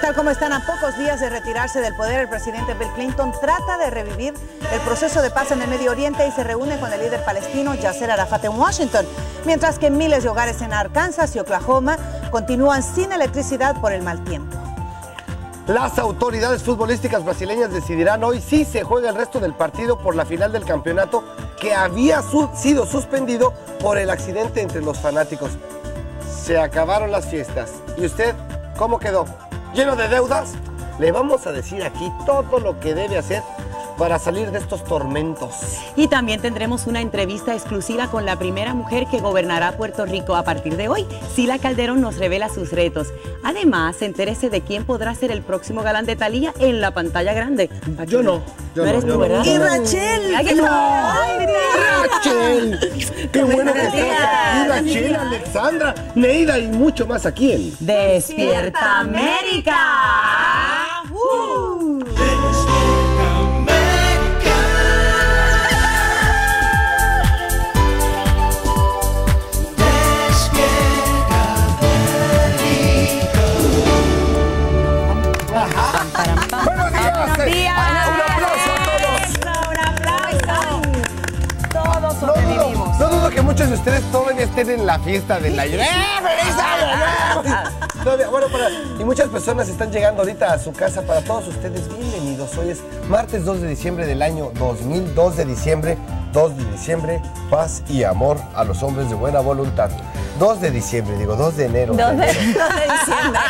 tal? ¿Cómo están? A pocos días de retirarse del poder, el presidente Bill Clinton trata de revivir el proceso de paz en el Medio Oriente y se reúne con el líder palestino Yasser Arafat en Washington, mientras que miles de hogares en Arkansas y Oklahoma continúan sin electricidad por el mal tiempo. Las autoridades futbolísticas brasileñas decidirán hoy si se juega el resto del partido por la final del campeonato que había sido suspendido por el accidente entre los fanáticos. Se acabaron las fiestas. ¿Y usted cómo quedó? ¿Lleno de deudas? Le vamos a decir aquí todo lo que debe hacer para salir de estos tormentos. Y también tendremos una entrevista exclusiva con la primera mujer que gobernará Puerto Rico a partir de hoy. Sila Calderón nos revela sus retos. Además, entérese de quién podrá ser el próximo galán de Talía en la pantalla grande. Yo no. Yo no eres tú, ¿verdad? Y Rachel. Ay, no. Rachel. Qué bueno que estás aquí, Rachel, Alexandra, Neida y mucho más aquí en Despierta América. Uh. Ustedes todavía estén en la fiesta del año. ¡Eh, feliz año nuevo! Todavía, bueno, para- y muchas personas están llegando ahorita a su casa. Para todos ustedes, bienvenidos. Hoy es martes 2 de diciembre del año 2002 de diciembre. 2 de diciembre, paz y amor a los hombres de buena voluntad. 2 de diciembre, digo, 2 de enero. 2 de, enero. 2 de diciembre.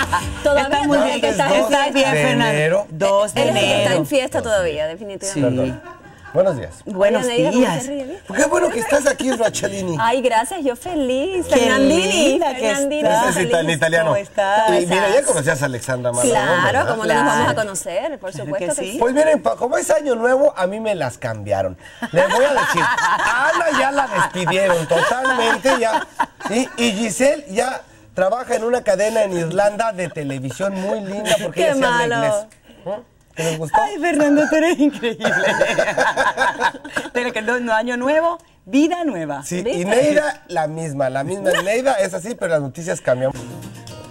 Todavía Está muy no, bien, que es estás dos en Estás fiesta. bien, de Fernando. enero. 2 de Él está enero. en fiesta todavía, definitivamente. Perdón. Buenos días. Buenos Oye, Neida, ¿cómo días. Qué bueno que estás aquí, Rachelini. Ay, gracias, yo feliz. Qué Fernandini. linda que Fernandini, estás. Es italiano. ¿Cómo estás? Y mira, ya conocías a Alexandra Malagón, Claro, ¿verdad? como no Claro. nos vamos a conocer, por supuesto que que sí. sí. Pues miren, como es año nuevo, a mí me las cambiaron. Les voy a decir, a Ana ya la despidieron totalmente ya. ¿sí? Y Giselle ya trabaja en una cadena en Irlanda de televisión muy linda porque Qué ella sí habla malo. inglés. ¿Eh? ¿Qué les gustó? Ay, Fernando, tú eres increíble. Pero que no, año nuevo, vida nueva. Sí, y. Neida la misma, la misma. Neida es así, pero las noticias cambian.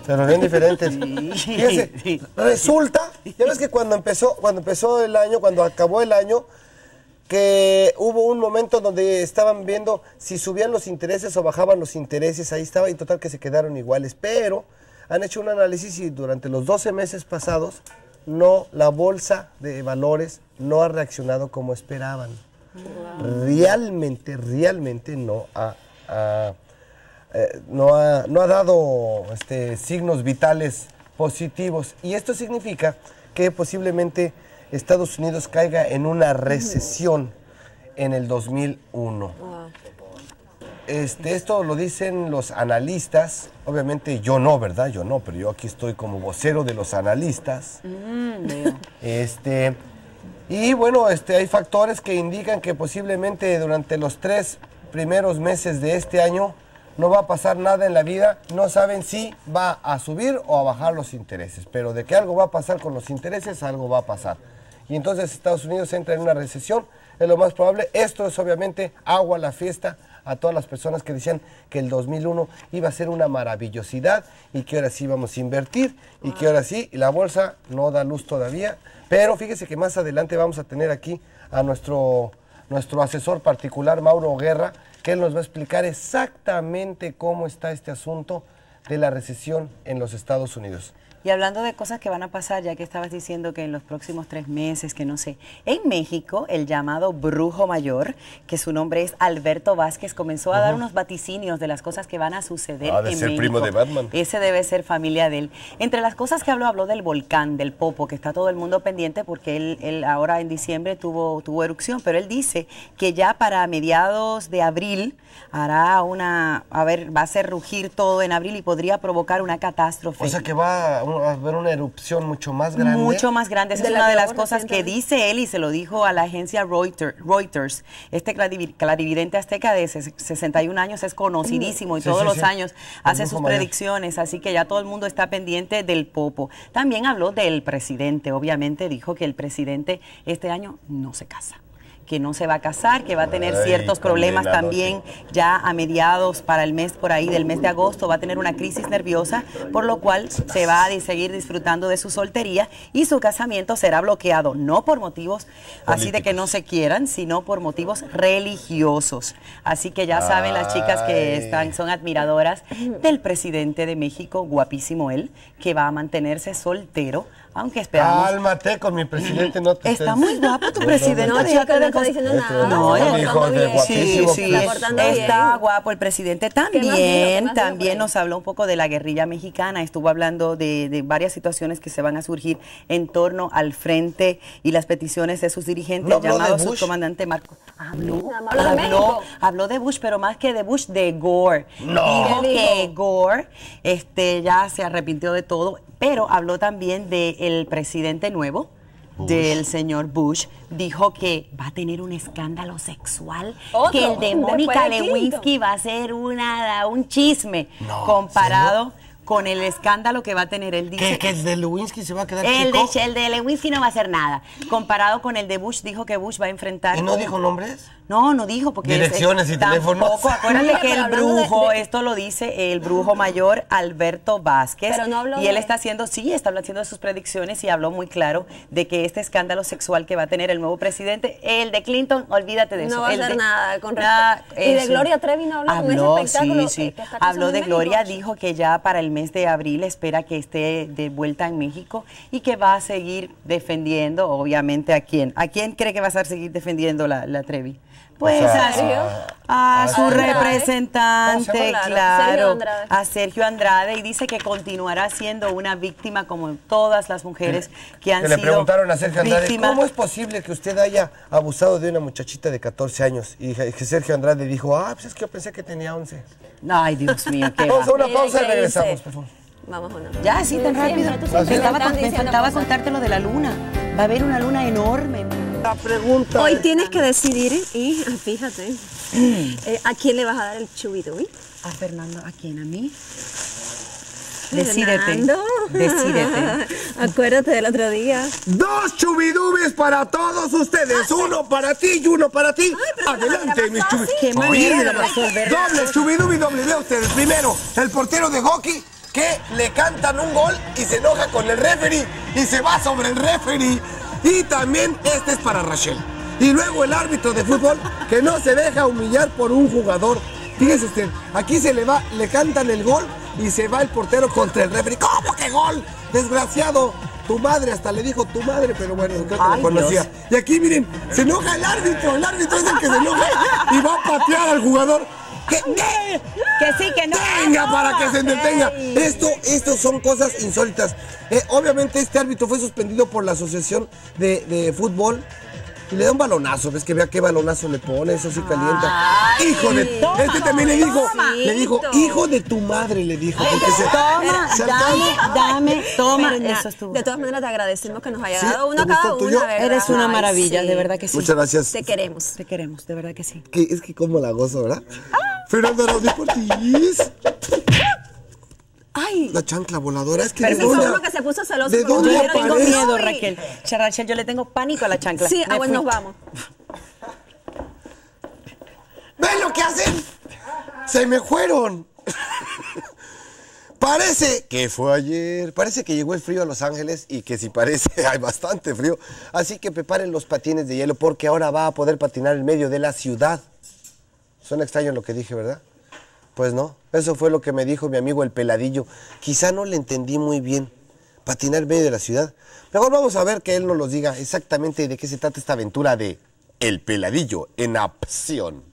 Pero bien diferentes. Fíjese, Sí. resulta, ya ves que cuando empezó, cuando empezó el año, cuando acabó el año, que hubo un momento donde estaban viendo si subían los intereses o bajaban los intereses, ahí estaba y total que se quedaron iguales, pero han hecho un análisis y durante los 12 meses pasados no la bolsa de valores no ha reaccionado como esperaban. Realmente, realmente no ha, ha, eh, no ha, no ha dado este, signos vitales positivos. Y esto significa que posiblemente Estados Unidos caiga en una recesión en el 2001. Este, esto lo dicen los analistas, obviamente yo no, ¿verdad? Yo no, pero yo aquí estoy como vocero de los analistas. Este, y bueno, este, hay factores que indican que posiblemente durante los tres primeros meses de este año no va a pasar nada en la vida. No saben si va a subir o a bajar los intereses, pero de que algo va a pasar con los intereses, algo va a pasar. Y entonces Estados Unidos entra en una recesión, es lo más probable. Esto es obviamente agua a la fiesta a todas las personas que decían que el 2001 iba a ser una maravillosidad y que ahora sí íbamos a invertir y que ahora sí, la bolsa no da luz todavía. Pero fíjese que más adelante vamos a tener aquí a nuestro, nuestro asesor particular, Mauro Guerra, que él nos va a explicar exactamente cómo está este asunto de la recesión en los Estados Unidos. Y hablando de cosas que van a pasar, ya que estabas diciendo que en los próximos tres meses, que no sé, en México el llamado brujo mayor, que su nombre es Alberto Vázquez, comenzó a dar unos vaticinios de las cosas que van a suceder Ha de en ser México. primo de Batman. Ese debe ser familia de él. Entre las cosas que habló, habló del volcán, del Popo, que está todo el mundo pendiente porque él, él ahora en diciembre tuvo, tuvo erupción, pero él dice que ya para mediados de abril hará una, a ver, va a hacer rugir todo en abril y podría provocar una catástrofe. O sea que va haber una erupción mucho más grande. Mucho más grande. Esa es una de las cosas que dice él y se lo dijo a la agencia Reuter- Reuters. Este clarivi- clarividente azteca de ses- 61 años es conocidísimo y Sí, todos sí, los sí. años hace sus mayor. predicciones, así que ya todo el mundo está pendiente del popo. También habló del presidente, obviamente dijo que el presidente este año no se casa que no se va a casar, que va a tener Ay, ciertos problemas también ya a mediados para el mes por ahí del mes de agosto, va a tener una crisis nerviosa, por lo cual se va a seguir disfrutando de su soltería y su casamiento será bloqueado, no por motivos así de que no se quieran, sino por motivos religiosos. Así que ya saben las chicas que están, son admiradoras del presidente de México, guapísimo él, que va a mantenerse soltero, aunque esperamos. Cálmate con mi presidente, no te Está estés- muy guapo tu presidente. No, déjate chica, no de está diciendo nada. No, de. Sí, sí, está guapo el presidente ¿Qué más dijo? ¿Qué también. También nos habló un poco de la guerrilla mexicana. Estuvo hablando de, de varias situaciones que se van a surgir en torno al frente y las peticiones de sus dirigentes, ¿No de llamado Bush? subcomandante Marco. Habló, Habló de habló de Bush, pero más que de Bush, de Gore. No. Dijo que Gore este, ya se arrepintió de todo, pero habló también del presidente nuevo, del señor Bush. Dijo que va a tener un escándalo sexual, Otro, que el de Mónica. Lewinsky va a ser una, un chisme No, comparado con el escándalo que va a tener él. Dice ¿Qué, que el de Lewinsky se va a quedar el chico? de, el de Lewinsky no va a hacer nada. Comparado con el de Bush, dijo que Bush va a enfrentar. ¿Y no dijo nombres? No, no dijo porque es- Direcciones es- y teléfonos. Tampoco, acuérdate que el de- brujo, de- esto lo dice el brujo mayor Alberto Vázquez. Pero no habló y él de- está haciendo, sí, está haciendo sus predicciones y habló muy claro de que este escándalo sexual que va a tener el nuevo presidente, el de Clinton, olvídate de eso. No va a hacer de- nada con respecto- Y de. Gloria Trevi no habló con ese Habló, espectáculo sí, sí. que está Habló de México. Gloria, dijo que ya para el mes de abril espera que esté de vuelta en México y que va a seguir defendiendo, obviamente, ¿a quién? ¿A quién cree que va a seguir defendiendo la, la Trevi? Pues sea, a, su- ¿Serio? a su Andrade. representante, claro, Sergio a Sergio Andrade y dice que continuará siendo una víctima como todas las mujeres que han Que le sido preguntaron a Sergio Andrade, víctimas. ¿cómo es posible que usted haya abusado de una muchachita de 14 años? Y que Sergio Andrade dijo, ah, pues es que yo pensé que tenía 11. Ay, Dios mío, qué Vamos a una pausa y ¿qué regresamos, dice? por favor. Vamos a una. Ya, sí, tan rápido. Tú Me faltaba, me faltaba contarte lo de la luna. Va a haber una luna enorme. La pregunta Hoy es- tienes que decidir y fíjate eh, a quién le vas a dar el chubidubi. A Fernando, ¿a quién? ¿A mí? Decídete. Fernando. Decídete. Acuérdate del otro día. Dos chubidubis para todos ustedes. Uno para ti y uno para ti. Adelante, mis fácil. Qué manera de resolver Doble chubidubi, doble de ustedes. Primero, el portero de hockey que le cantan un gol y se enoja con el referee y se va sobre el referee. Y también este es para Rachel. Y luego el árbitro de fútbol que no se deja humillar por un jugador. Fíjese usted, aquí se le va, le cantan el gol y se va el portero contra el referee. ¿Cómo que gol? Desgraciado. Tu madre hasta le dijo tu madre, pero bueno, creo que Ay, lo conocía. Dios. Y aquí miren, se enoja el árbitro, el árbitro es el que se enoja y va a patear al jugador. ¿Qué? Que sí, que no. Venga, para que se detenga. Esto, esto son cosas insólitas. Eh, obviamente este árbitro fue suspendido por la Asociación de, de Fútbol. Y le da un balonazo, ves que vea qué balonazo le pone, eso sí calienta. hijo de. toma, este también le dijo, toma. le dijo, hijo de tu madre, le dijo. porque se- Toma, se dame, dame, toma. Eso. De todas maneras te agradecemos que nos haya ¿Sí? dado uno ¿Te gustó cada una, ¿verdad? Eres una Ay, maravilla, sí. de verdad que sí. Muchas gracias. Te queremos. Te queremos, de verdad que sí. Que- es que como la gozo, ¿verdad? Fernando Arauz Ortiz. Ay, La chancla voladora. Es que Pero de dónde- que se puso celoso. ¿De dónde Yo le tengo miedo. Raquel. Rachel, yo le tengo pánico a la chancla. Sí, ah, bueno, nos vamos. ¿Ven lo que hacen? Se me fueron. Parece que fue ayer. Parece que llegó el frío a Los Ángeles y que si parece hay bastante frío. Así que preparen los patines de hielo porque ahora va a poder patinar en medio de la ciudad. Suena extraño lo que dije, ¿verdad? Pues no, eso fue lo que me dijo mi amigo el peladillo. Quizá no le entendí muy bien. Patinar en medio de la ciudad. Mejor vamos a ver que él nos los diga exactamente de qué se trata esta aventura de El peladillo en acción.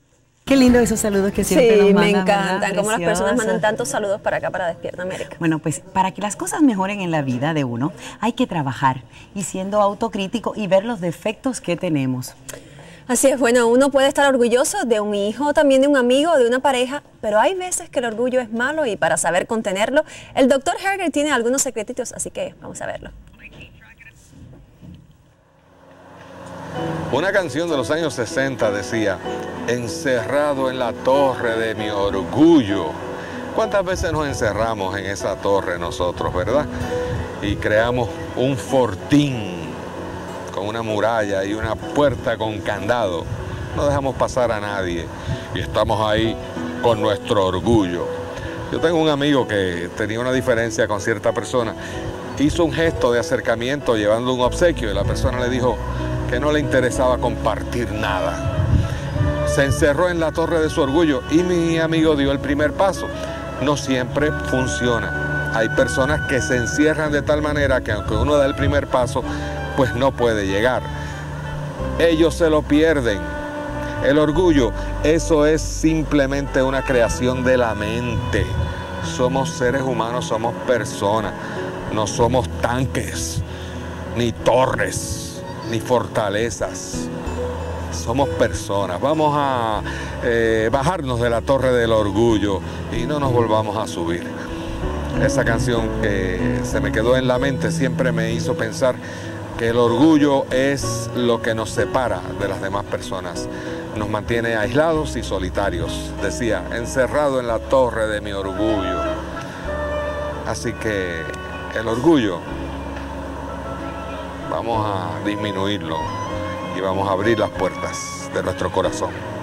Qué lindo esos saludos que siempre Sí, nos me mandan, encantan. ¿verdad? Como las personas mandan tantos saludos para acá, para Despierta América. Bueno, pues para que las cosas mejoren en la vida de uno, hay que trabajar y siendo autocrítico y ver los defectos que tenemos. Así es, bueno, uno puede estar orgulloso de un hijo, también de un amigo, de una pareja, pero hay veces que el orgullo es malo y para saber contenerlo, el doctor Herger tiene algunos secretitos, así que vamos a verlo. Una canción de los años 60 decía, encerrado en la torre de mi orgullo. ¿Cuántas veces nos encerramos en esa torre nosotros, verdad? Y creamos un fortín con una muralla y una puerta con candado. No dejamos pasar a nadie y estamos ahí con nuestro orgullo. Yo tengo un amigo que tenía una diferencia con cierta persona. Hizo un gesto de acercamiento llevando un obsequio y la persona le dijo que no le interesaba compartir nada. Se encerró en la torre de su orgullo y mi amigo dio el primer paso. No siempre funciona. Hay personas que se encierran de tal manera que aunque uno da el primer paso, pues no puede llegar. Ellos se lo pierden. El orgullo, eso es simplemente una creación de la mente. Somos seres humanos, somos personas, no somos tanques, ni torres, ni fortalezas. Somos personas. Vamos a eh, bajarnos de la torre del orgullo y no nos volvamos a subir. Esa canción que se me quedó en la mente siempre me hizo pensar que el orgullo es lo que nos separa de las demás personas. Nos mantiene aislados y solitarios, decía, encerrado en la torre de mi orgullo. Así que el orgullo, vamos a disminuirlo y vamos a abrir las puertas de nuestro corazón.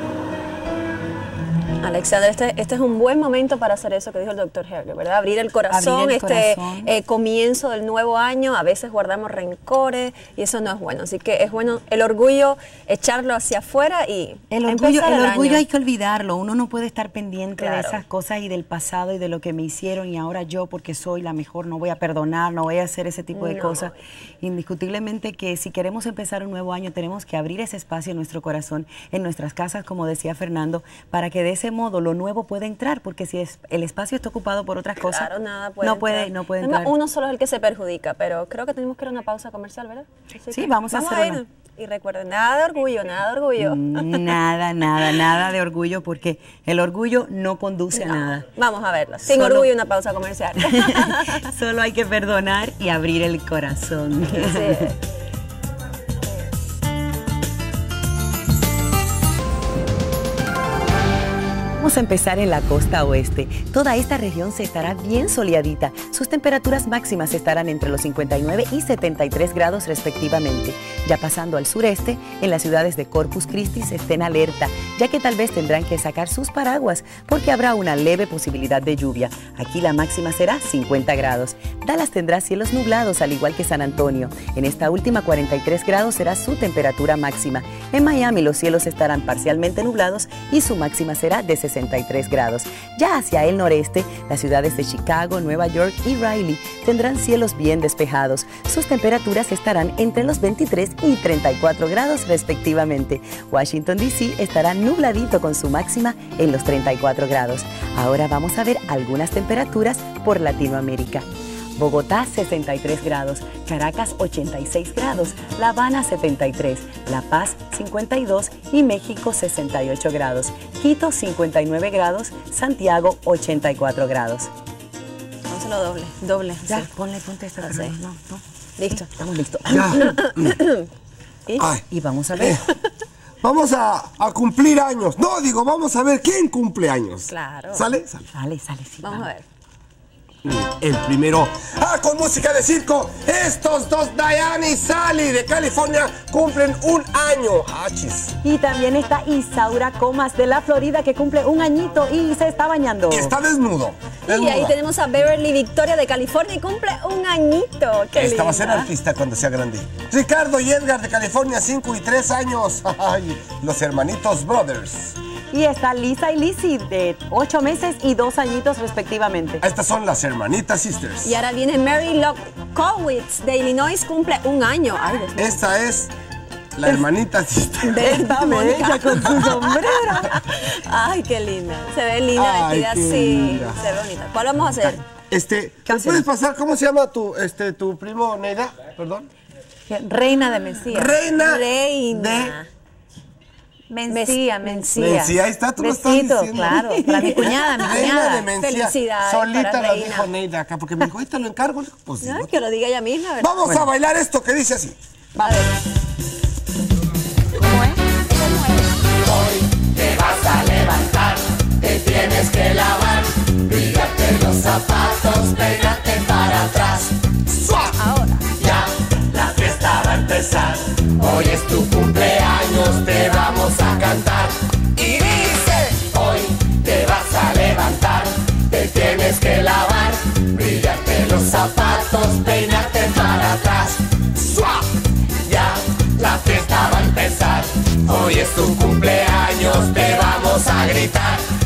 Alexander, este, este es un buen momento para hacer eso que dijo el doctor Herger, ¿verdad? Abrir el corazón, Abrir el este corazón. eh, comienzo del nuevo año. A veces guardamos rencores y eso no es bueno. Así que es bueno el orgullo echarlo hacia afuera y El orgullo, el el orgullo hay que olvidarlo. Uno no puede estar pendiente de esas cosas y del pasado y de lo que me hicieron y ahora yo porque soy la mejor no voy a perdonar, no voy a hacer ese tipo de No. cosas. Indiscutiblemente que si queremos empezar un nuevo año tenemos que abrir ese espacio en nuestro corazón, en nuestras casas, como decía Fernando, para que de ese modo lo nuevo pueda entrar, porque si es, el espacio está ocupado por otras cosas, Claro, nada puede no puede, no puede Además, entrar. Uno solo es el que se perjudica, pero creo que tenemos que ir a una pausa comercial, ¿verdad? Así Sí, vamos a hacer ir. una. Y recuerden, nada de orgullo, nada de orgullo. Nada, nada, nada de orgullo, porque el orgullo no conduce a nada. Vamos a verlo. Sin Solo- orgullo, una pausa comercial. Solo hay que perdonar y abrir el corazón. Sí. Vamos a empezar en la costa oeste. Toda esta región se estará bien soleadita. Sus temperaturas máximas estarán entre los 59 y 73 grados respectivamente. Ya pasando al sureste, en las ciudades de Corpus Christi estén alerta, ya que tal vez tendrán que sacar sus paraguas porque habrá una leve posibilidad de lluvia. Aquí la máxima será 50 grados. Dallas tendrá cielos nublados al igual que San Antonio. En esta última 43 grados será su temperatura máxima. En Miami los cielos estarán parcialmente nublados y su máxima será de 63 grados. Ya hacia el noreste, las ciudades de Chicago, Nueva York y Raleigh tendrán cielos bien despejados. Sus temperaturas estarán entre los 23 y 34 grados respectivamente. Washington DC estará nubladito con su máxima en los 34 grados. Ahora vamos a ver algunas temperaturas por Latinoamérica. Bogotá 63 grados, Caracas 86 grados, La Habana 73, La Paz 52 y México 68 grados, Quito 59 grados, Santiago 84 grados. Vamos a lo doble, doble. Ya, sí. ponle, ponte esta. Sí. No, no. Listo. Estamos listos. Ya. ¿Y? Y vamos a ver. vamos a, a cumplir años. No, digo, vamos a ver quién cumple años. Claro. ¿Sale? Sale. Sale, sale, sí. Vamos a ver. El primero. Ah, con música de circo. Estos dos, Diane y Sally de California, cumplen un año. Achis. Y también está Isaura Comas de la Florida que cumple un añito y se está bañando. Está desnudo. Y ahí tenemos a Beverly Victoria de California y cumple un añito. Qué Esta va a ser artista cuando sea grande. Ricardo y Edgar de California, 5 y 3 años. Ay, los hermanitos Brothers. Y está Lisa y Lizzie de 8 meses y 2 añitos respectivamente. Estas son las hermanitas sisters. Y ahora viene Mary Locowitz de Illinois, cumple un año. Ay. Esta es la hermanita sister. De Está Mónica. bella con su sombrero. Ay, qué linda. Se ve linda Ay, vestida qué así. linda. Se ve bonita. ¿Cuál vamos a hacer? Este, ¿Qué ¿me hacemos? puedes pasar cómo se llama tu, este, tu primo Neida? Perdón. Reina de Mesías. Reina Reina. Mencía, Mencía. Mencía, ahí está, tú lo estás Besito, diciendo. claro, para mi cuñada, mi Reina cuñada. de Mencía. Felicidades Solita lo Reina. dijo Neida acá, porque me dijo, ahorita lo encargo. Pues Ay, digo, que lo diga ella misma, ¿verdad? Vamos a bailar esto que dice así. Ver. ¿Cómo es? Te vas a levantar, te tienes que lavar, quítate los zapatos, pégate Hoy es tu cumpleaños, te vamos a cantar. Y dice, hoy te vas a levantar, te tienes que lavar, brillarte los zapatos, peinarte para atrás. ¡Sua! Ya la fiesta va a empezar. Hoy es tu cumpleaños, te vamos a gritar.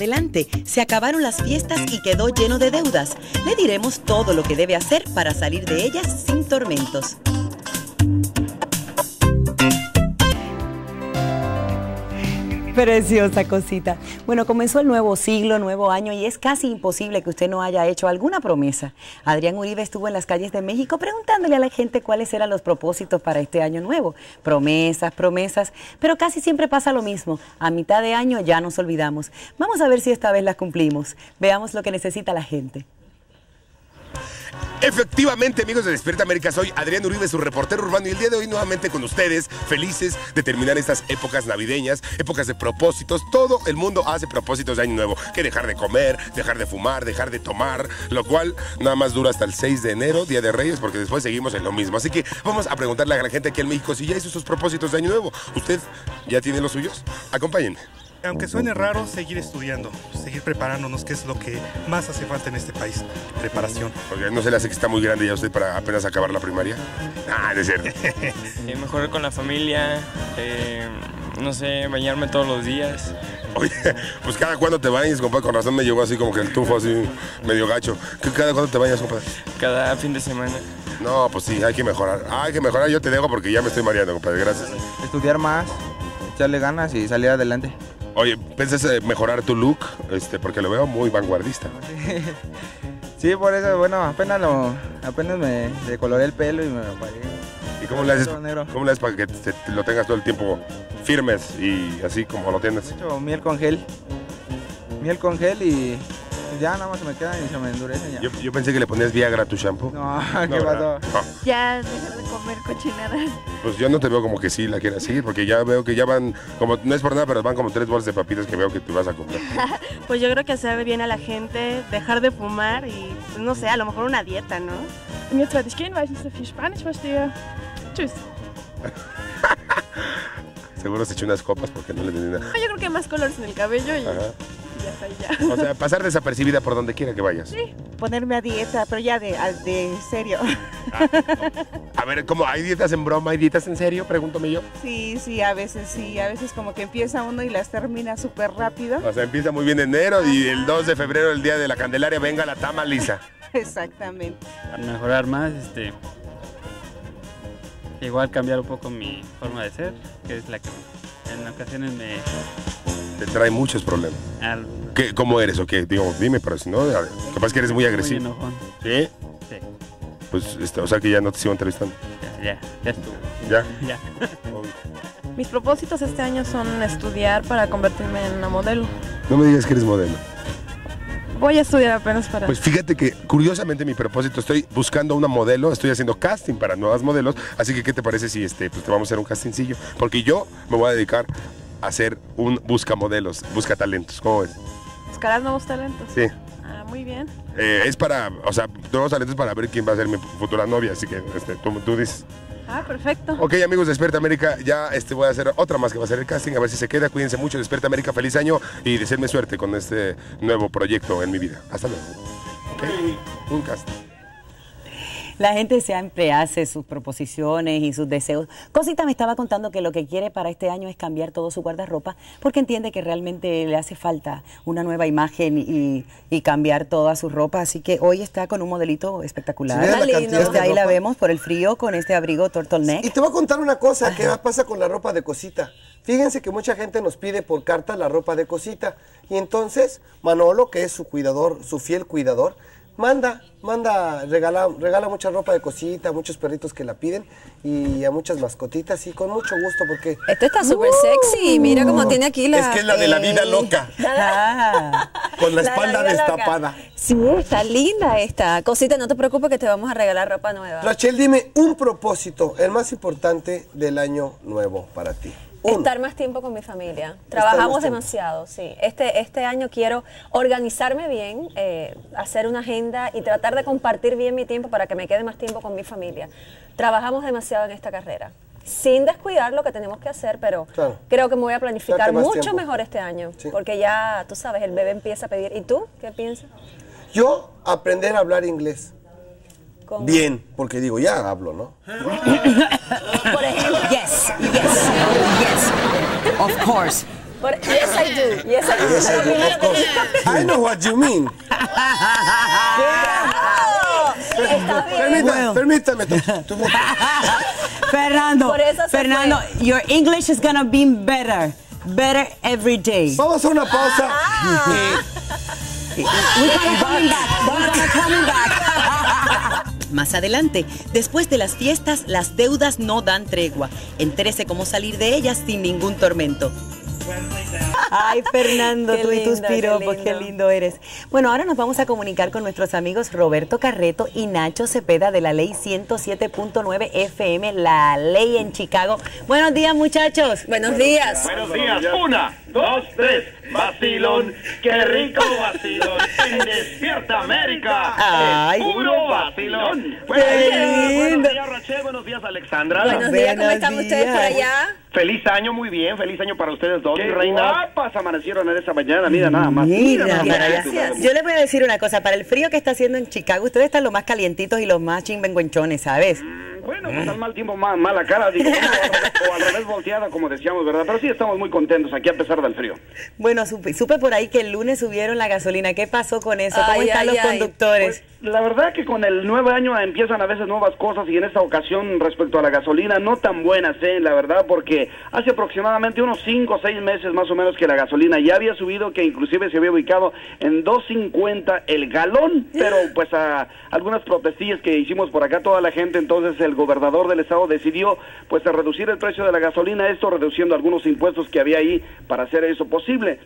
Adelante, se acabaron las fiestas y quedó lleno de deudas. Le diremos todo lo que debe hacer para salir de ellas sin tormentos. Preciosa cosita. Bueno, comenzó el nuevo siglo, nuevo año y es casi imposible que usted no haya hecho alguna promesa. Adrián Uribe estuvo en las calles de México preguntándole a la gente cuáles eran los propósitos para este año nuevo. Promesas, promesas, pero casi siempre pasa lo mismo. A mitad de año ya nos olvidamos. Vamos a ver si esta vez las cumplimos. Veamos lo que necesita la gente. Efectivamente, amigos de Despierta América, soy Adrián Uribe, su reportero urbano, y el día de hoy nuevamente con ustedes, felices de terminar estas épocas navideñas, épocas de propósitos. Todo el mundo hace propósitos de año nuevo, que dejar de comer, dejar de fumar, dejar de tomar, lo cual nada más dura hasta el 6 de enero, Día de Reyes, porque después seguimos en lo mismo. Así que vamos a preguntarle a la gente aquí en México si ya hizo sus propósitos de año nuevo. ¿Usted ya tiene los suyos? Acompáñenme. Aunque suene raro, seguir estudiando, seguir preparándonos, que es lo que más hace falta en este país. Preparación. Porque no se le hace que está muy grande ya usted para apenas acabar la primaria. Ah, de cierto. Eh, mejorar con la familia, eh, no sé, bañarme todos los días. Oye, pues cada cuando te bañas, compadre, con razón me llegó así como que el tufo así medio gacho. ¿Qué- ¿Cada cuando te bañas, compadre? Cada fin de semana. No, pues sí, hay que mejorar. Hay que mejorar, yo te dejo porque ya me estoy mareando, compadre, gracias. Estudiar más, echarle ganas y salir adelante. Oye, ¿piensas eh, mejorar tu look? Este, porque lo veo muy vanguardista. Sí, por eso, bueno, apenas lo, apenas me decoloré el pelo y me lo paré. ¿Y cómo le haces, cómo le haces para que te- te lo tengas todo el tiempo firmes y así como lo tienes? He hecho miel con gel. Miel con gel y ya nada más se me quedan y se me endurecen ya. Yo, yo pensé que le ponías Viagra a tu shampoo. No, ¿qué pasó? No. Ya dejar de comer cochinadas. Pues yo no te veo como que sí la quieras seguir, porque ya veo que ya van, como no es por nada, pero van como tres bolsas de papitas que veo que te vas a comprar. Pues yo creo que hacer bien a la gente, dejar de fumar y, pues, no sé, a lo mejor una dieta, ¿no? Und jetzt werde ich gehen, weil ich nicht so viel Spanisch verstehe. Tschüss. Seguro se echó unas copas porque no le entendí nada. Yo creo que más colores en el cabello y, Ajá. Y ya está y ya. O sea, pasar desapercibida por donde quiera que vayas. Ponerme a dieta, pero ya de, de serio. A ver, ¿cómo hay dietas en broma? ¿Hay dietas en serio? Pregúntame yo. Sí, sí, a veces sí, a veces como que empieza uno y las termina súper rápido. O sea, empieza muy bien enero y el 2 de febrero, el día de la Candelaria, venga la tama lisa. Exactamente. mejorar más, este, igual cambiar un poco mi forma de ser, que es la que en ocasiones me... Te trae muchos problemas. al- ¿Qué, ¿Cómo eres o qué? Digo, dime, pero si no, capaz que eres muy agresivo. Muy. ¿Sí? Sí, Pues, este, o sea que ya no te sigo entrevistando. ya, ya, ya estuvo. ¿Ya? Ya. Mis propósitos este año son estudiar para convertirme en una modelo. No me digas que eres modelo. Voy a estudiar apenas para... Pues fíjate que curiosamente mi propósito, estoy buscando una modelo, estoy haciendo casting para nuevas modelos, así que ¿qué te parece si este, pues te vamos a hacer un castingcillo? Porque yo me voy a dedicar hacer un busca modelos, busca talentos, ¿cómo ves? Buscarás nuevos talentos. Sí. Ah, muy bien. Eh, es para, o sea, nuevos talentos para ver quién va a ser mi futura novia, así que este, tú, tú dices. Ah, perfecto. Ok, amigos de Despierta América, ya este, voy a hacer otra más que va a ser el casting, a ver si se queda. Cuídense mucho, Despierta América, feliz año y desearme suerte con este nuevo proyecto en mi vida. Hasta luego. Ok, un casting. La gente siempre hace sus proposiciones y sus deseos. Cosita me estaba contando que lo que quiere para este año es cambiar todo su guardarropa porque entiende que realmente le hace falta una nueva imagen y, y cambiar toda su ropa. Así que hoy está con un modelito espectacular. Sí, la de ahí la vemos por el frío con este abrigo turtleneck. Y te voy a contar una cosa que pasa con la ropa de cosita. Fíjense que mucha gente nos pide por carta la ropa de cosita. Y entonces Manolo, que es su cuidador, su fiel cuidador, manda, manda, regala, regala mucha ropa de cosita, a muchos perritos que la piden y a muchas mascotitas y con mucho gusto porque... Esto está súper sexy. Mira cómo tiene aquí la... Es que es la de la vida eh, loca. Ah. Con la La espalda loca. destapada. Sí, está linda esta. Cosita, no te preocupes que te vamos a regalar ropa nueva. Rachel, dime un propósito, el más importante del año nuevo para ti. Estar más tiempo con mi familia. Trabajamos demasiado, sí. Este, este año quiero organizarme bien, eh, hacer una agenda y tratar de compartir bien mi tiempo para que me quede más tiempo con mi familia. Trabajamos demasiado en esta carrera. Sin descuidar lo que tenemos que hacer, pero Claro. creo que me voy a planificar mucho tiempo. mejor este año. Sí. Porque ya, tú sabes, el bebé empieza a pedir. ¿Y tú? ¿Qué piensas? Yo aprender a hablar inglés. ¿Cómo? Bien, porque digo, ya hablo, ¿no? Por ejemplo. Yes, yes. Of course. Por- yes, I do. Yes, I do. Yes, I do, of course. I know what you mean. Permítame, permítame. Fernando, Fernando, your English is gonna be better, better every day. Vamos a hacer una pausa. Ah. We're gonna coming back. We're gonna coming back. Más adelante, después de las fiestas, las deudas no dan tregua. Entérese cómo salir de ellas sin ningún tormento. Ay, Fernando, Qué tú y tus qué piropos, qué lindo. eres. Bueno, ahora nos vamos a comunicar con nuestros amigos Roberto Carreto y Nacho Cepeda de la Ley 107.9 FM, la ley en Chicago. Buenos días, muchachos. Buenos días. Buenos días. Una, dos, tres. Vacilón. Qué rico vacilón. En Despierta América. Ay. Puro vacilón. Qué buenos días, Rachel. Buenos días, Alexandra. Buenos días, ¿cómo Buenos están ustedes por allá? Feliz año, muy bien. Feliz año para ustedes dos, Qué mis reinas. guapas amanecieron en esa mañana, mira nada más. Mira, nada más. para allá. Yo les voy a decir una cosa, para el frío que está haciendo en Chicago, ustedes están los más calientitos y los más chingüengüenchones, ¿sabes? Bueno, pues al mal tiempo, ma- mala cara, digo, o, al revés, volteada, como decíamos, ¿verdad? Pero sí estamos muy contentos aquí a pesar del frío. Bueno, supe, supe por ahí que el lunes subieron la gasolina. ¿Qué pasó con eso? ¿Cómo Ay, están ay, los ay. conductores? La verdad que con el nuevo año empiezan a veces nuevas cosas y en esta ocasión respecto a la gasolina no tan buenas, ¿eh? La verdad, porque hace aproximadamente unos 5 o 6 meses más o menos que la gasolina ya había subido, que inclusive se había ubicado en 2.50 el galón, pero pues a algunas protestillas que hicimos por acá toda la gente, entonces el gobernador del estado decidió pues a reducir el precio de la gasolina, esto reduciendo algunos impuestos que había ahí para hacer eso posible.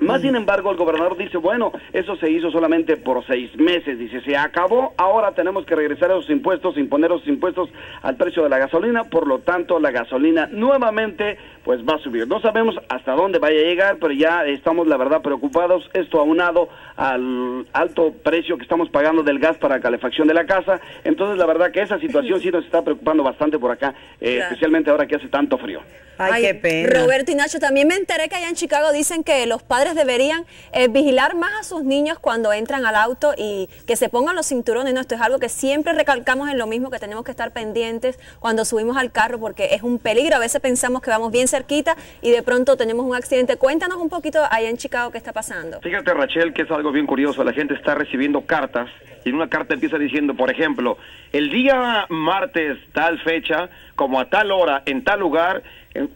Más sin embargo, el gobernador dice, bueno, eso se hizo solamente por seis meses. Dice, se acabó, ahora tenemos que regresar esos impuestos, imponer esos impuestos al precio de la gasolina, por lo tanto, la gasolina nuevamente pues va a subir. No sabemos hasta dónde vaya a llegar, pero ya estamos, la verdad, preocupados. Esto aunado al alto precio que estamos pagando del gas para calefacción de la casa. Entonces, la verdad que esa situación sí nos está preocupando bastante por acá, eh, Claro. especialmente ahora que hace tanto frío. Ay, qué pena. Roberto y Nacho, también me enteré que allá en Chicago dicen que los padres deberían eh, vigilar más a sus niños cuando entran al auto y que se pongan los cinturones. ¿no? Esto es algo que siempre recalcamos en lo mismo, que tenemos que estar pendientes cuando subimos al carro porque es un peligro. A veces pensamos que vamos bien cerquita y de pronto tenemos un accidente. Cuéntanos un poquito allá en Chicago qué está pasando. Fíjate, Rachel, que es algo bien curioso. La gente está recibiendo cartas y en una carta empieza diciendo, por ejemplo, el día martes, tal fecha, como a tal hora, en tal lugar,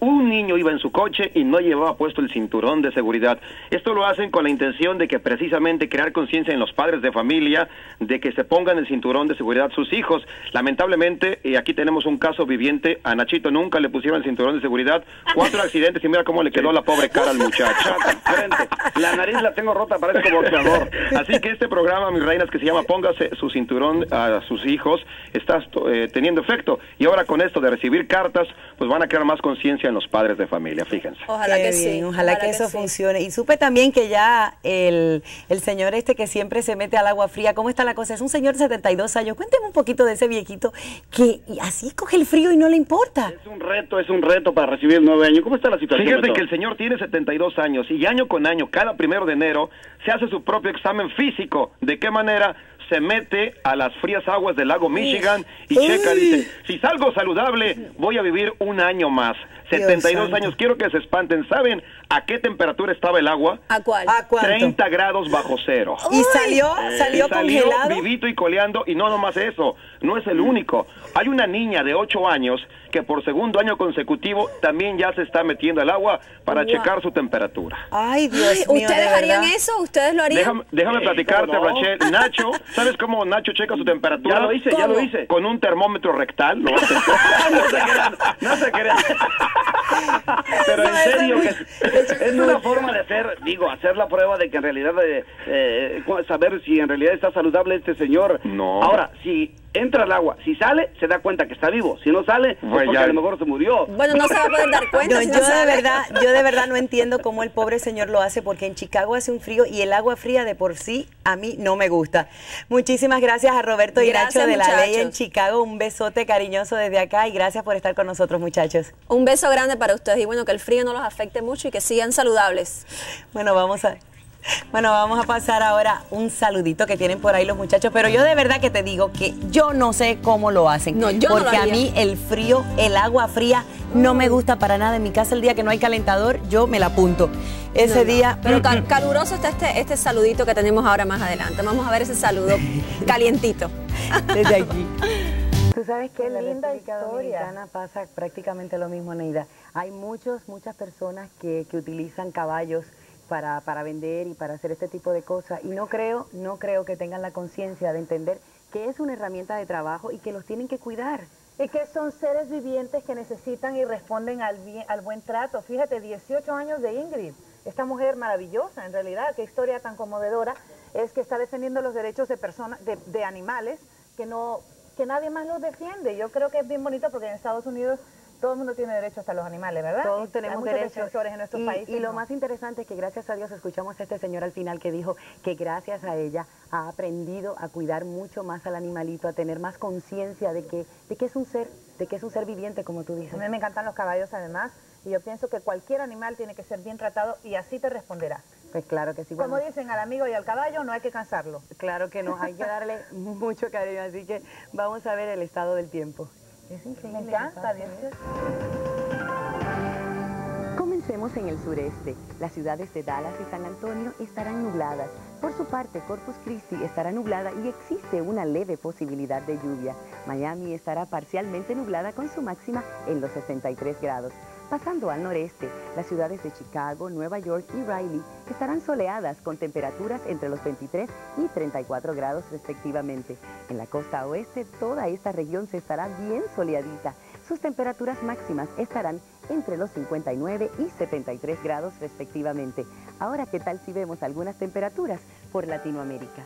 un niño iba en su coche y no llevaba puesto el cinturón de seguridad. Esto lo hacen con la intención de que precisamente crear conciencia en los padres de familia de que se pongan el cinturón de seguridad sus hijos. Lamentablemente, y aquí tenemos un caso viviente, a Nachito nunca le pusieron el cinturón de seguridad, cuatro accidentes y mira cómo le quedó la pobre cara al muchacho. La nariz la tengo rota, parezco boxeador. Así que este programa, mis reinas, que se llama Póngase su cinturón a sus hijos, está eh, teniendo efecto. Y ahora con esto de recibir cartas, pues van a crear más conciencia en los padres de familia, fíjense. Ojalá Qué que bien, sí. Ojalá, que, eso funcione. Y supe también que ya el, el señor este que siempre se mete al agua fría, ¿cómo está la cosa? Es un señor de 72 años. Cuénteme un poquito de ese viejito que así coge el frío y no le importa. Es un reto, es un reto para recibir el nuevo año. ¿Cómo está la situación? Fíjate que el señor tiene 72 años y año con año, cada primero de enero, se hace su propio examen físico. ¿De qué manera? Se mete a las frías aguas del lago Michigan y Uy. checa, dice, si salgo saludable, voy a vivir un año más. 72 santo. años, quiero que se espanten. ¿Saben a qué temperatura estaba el agua? ¿A cuál? 30 grados bajo cero. ¿Y salió? Eh, ¿Salió y salió congelado? vivito y coleando y no nomás eso, no es el único. Hay una niña de 8 años que por segundo año consecutivo también ya se está metiendo al agua para checar su temperatura. Ay, Dios Ay, mío, de ¿Ustedes harían verdad. eso? ¿Ustedes lo harían? Déjame, déjame platicarte, ¿cómo no? Rachel. Nacho, ¿sabes cómo Nacho checa su temperatura? Ya lo hice, ya lo hice. Con un termómetro rectal. Lo hace. no se crean, no se crean. Pero en serio, que es una forma de hacer, digo, hacer la prueba de que en realidad, eh, eh, saber si en realidad está saludable este señor. No. Ahora, si entra al agua. Si sale, se da cuenta que está vivo. Si no sale, pues Pues porque ya. a lo mejor se murió. Bueno, no se va a poder dar cuenta. No, si no yo de verdad, yo de verdad no entiendo cómo el pobre señor lo hace, porque en Chicago hace un frío y el agua fría de por sí a mí no me gusta. Muchísimas gracias a Roberto Gracias, Nacho de la Ley en. Chicago. Un besote cariñoso desde acá y gracias por estar con nosotros, muchachos. Un beso grande para ustedes y bueno, que el frío no los afecte mucho y que sigan saludables. Bueno, vamos a bueno, vamos a pasar ahora un saludito que tienen por ahí los muchachos, pero yo de verdad que te digo que yo no sé cómo lo hacen. No, yo no lo porque a mí el frío, el agua fría no me gusta para nada. En mi casa el día que no hay calentador, yo me la apunto. Ese No, no. día Pero cal- caluroso está este, este saludito que tenemos ahora más adelante. Vamos a ver ese saludo calientito. desde aquí. Tú sabes qué En la linda República historia. Dominicana pasa prácticamente lo mismo, Neida. Hay muchos, muchas personas que, que utilizan caballos para, para vender y para hacer este tipo de cosas. Y no creo, no creo que tengan la conciencia de entender que es una herramienta de trabajo y que los tienen que cuidar. Y que son seres vivientes que necesitan y responden al, bien- al buen trato. Fíjate, 18 años de Ingrid, esta mujer maravillosa, en realidad, qué historia tan conmovedora, es que está defendiendo los derechos de personas, de, de animales, que no, que nadie más los defiende. Yo creo que es bien bonito porque en Estados Unidos todo el mundo tiene derecho hasta los animales, ¿verdad? Todos tenemos derechos. en nuestros y, países. y lo ¿no? más interesante es que gracias a Dios escuchamos a este señor al final que dijo que gracias a ella ha aprendido a cuidar mucho más al animalito, a tener más conciencia de que, de que es un ser, de que es un ser viviente, como tú dices. A mí me encantan los caballos además y yo pienso que cualquier animal tiene que ser bien tratado y así te responderá. Pues claro que sí. Como bueno, dicen al amigo y al caballo, no hay que cansarlo. Claro que no, hay que darle mucho cariño, así que vamos a ver el estado del tiempo. Es Me increíble. encanta, ¿verdad? 18. Comencemos en el sureste. Las ciudades de Dallas y San Antonio estarán nubladas. Por su parte, Corpus Christi estará nublada y existe una leve posibilidad de lluvia. Miami estará parcialmente nublada con su máxima en los 63 grados. Pasando al noreste, las ciudades de Chicago, Nueva York y Raleigh estarán soleadas con temperaturas entre los 23 y 34 grados respectivamente. En la costa oeste, toda esta región se estará bien soleadita. Sus temperaturas máximas estarán entre los 59 y 73 grados respectivamente. Ahora, ¿qué tal si vemos algunas temperaturas por Latinoamérica?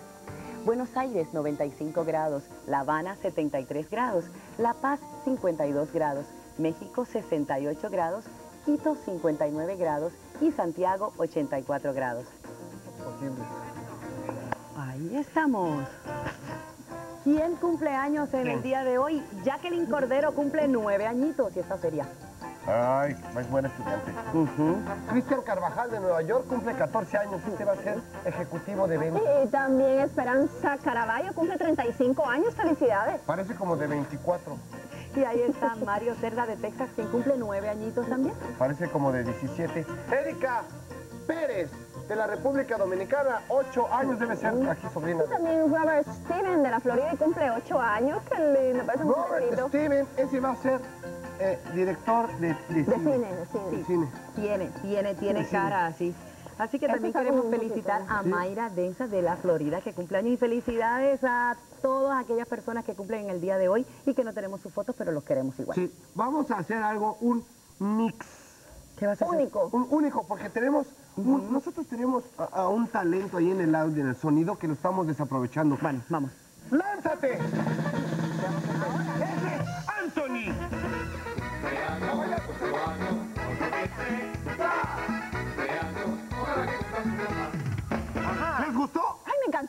Buenos Aires 95 grados, La Habana 73 grados, La Paz 52 grados, México 68 grados, Quito 59 grados y Santiago 84 grados. Ahí estamos. ¿Quién cumple años en el día de hoy? Jacqueline Cordero cumple nueve añitos y esta sería. Ay, es buen estudiante. Cristian Carvajal de Nueva York cumple 14 años. Este va a ser ejecutivo de ventas. Y también Esperanza Caraballo cumple 35 años. Felicidades. Parece como de 24. Y ahí está Mario Cerda de Texas, quien cumple nueve añitos también. Parece como de 17. Erika Pérez de la República Dominicana, 8 años debe ser aquí sobrina. También Robert Steven de la Florida y cumple 8 años. Qué lindo, parece un Robert perrito. Steven, ese va a ser eh, director de, de cine. cine, de cine. De cine. Tiene, tiene, tiene cara así. Así que también queremos felicitar poquito. a. Mayra Densa de la Florida, que cumple años, y felicidades a todas aquellas personas que cumplen en el día de hoy y que no tenemos sus fotos, pero los queremos igual. Sí, vamos a hacer algo, un mix. ¿Qué vas a hacer? Único. Un único, porque tenemos, un- nosotros tenemos a, a un talento ahí en el audio, en el sonido, que lo estamos desaprovechando. Bueno, vamos. ¡Lánzate! ¡Ese es Anthony!